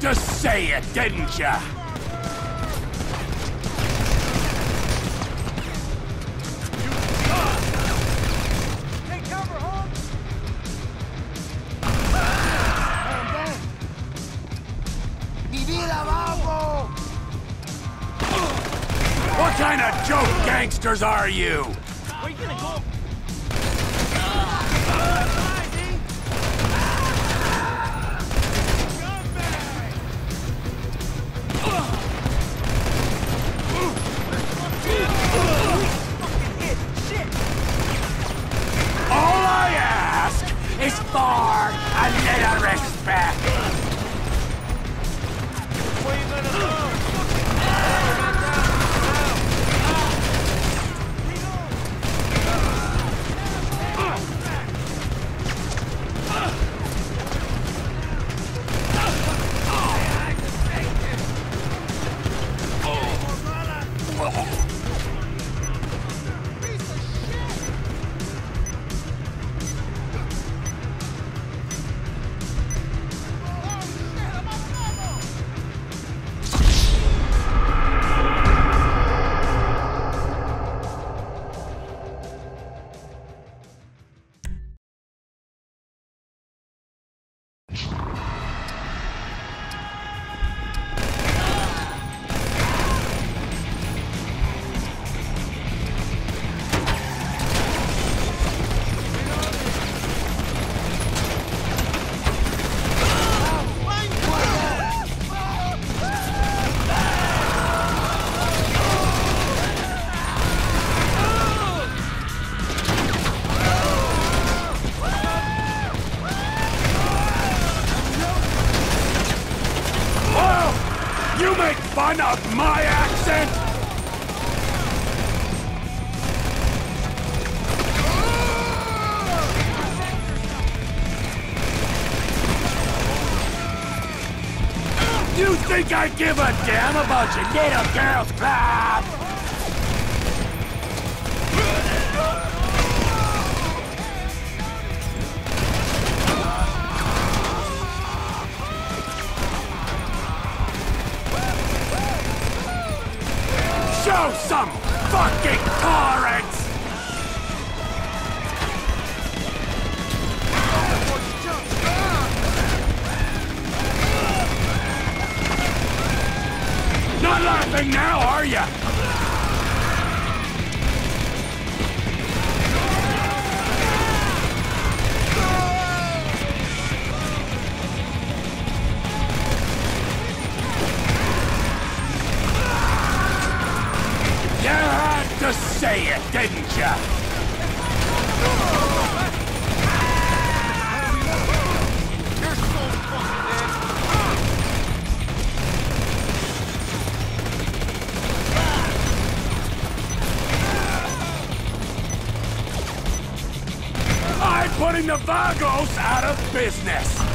to say it, didn't vamos! What kind of joke gangsters are you? For a little respect. Gonna go? You make fun of my accent? You think I give a damn about your little girl's club? Show some fucking tolerance! Not laughing now, are? You to say it, didn't ya? I'm putting the Vagos out of business!